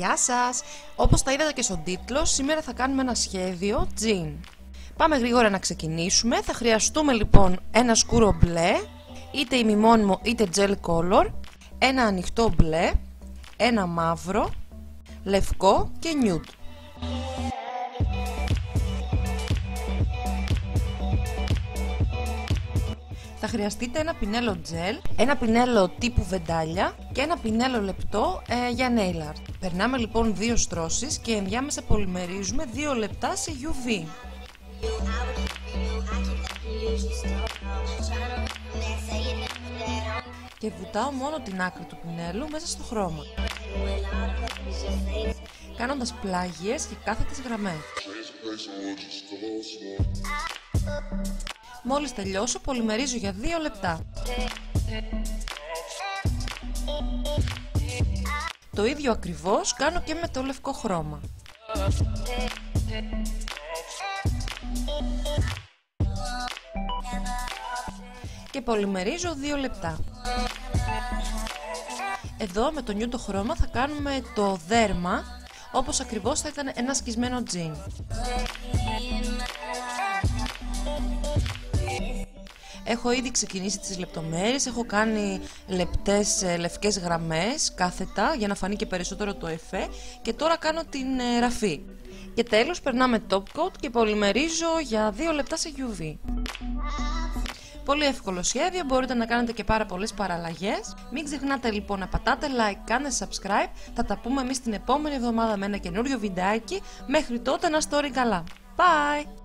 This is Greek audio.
Γεια σας! Όπως τα είδατε και στον τίτλο, σήμερα θα κάνουμε ένα σχέδιο jean. Πάμε γρήγορα να ξεκινήσουμε. Θα χρειαστούμε λοιπόν ένα σκούρο μπλε, είτε ημιμόνιμο είτε gel color, ένα ανοιχτό μπλε, ένα μαύρο, λευκό και nude. Θα χρειαστείτε ένα πινέλο τζελ, ένα πινέλο τύπου βεντάλια και ένα πινέλο λεπτό ε, για nail art. Περνάμε λοιπόν δύο στρώσεις και ενδιάμεσα πολυμερίζουμε 2 λεπτά σε UV. Και βουτάω μόνο την άκρη του πινέλου μέσα στο χρώμα κάνοντας πλάγιες και κάθετες γραμμές. Μόλις τελειώσω πολυμερίζω για 2 λεπτά. Το ίδιο ακριβώς κάνω και με το λευκό χρώμα. Και πολυμερίζω 2 λεπτά. Εδώ με το νιούτο χρώμα θα κάνουμε το δέρμα όπως ακριβώς θα ήταν ένα σκισμένο τζιν. Έχω ήδη ξεκινήσει τις λεπτομέρειες, έχω κάνει λεπτές ε, λευκές γραμμές κάθετα για να φανεί και περισσότερο το εφέ και τώρα κάνω την ε, ραφή. Και τέλος περνάμε top coat και πολυμερίζω για 2 λεπτά σε UV. Πολύ εύκολο σχέδιο, μπορείτε να κάνετε και πάρα πολλές παραλλαγές. Μην ξεχνάτε λοιπόν να πατάτε like, κάντε subscribe. Θα τα πούμε εμείς την επόμενη εβδομάδα με ένα καινούριο βιντεάκι. Μέχρι τότε να story καλά. Bye!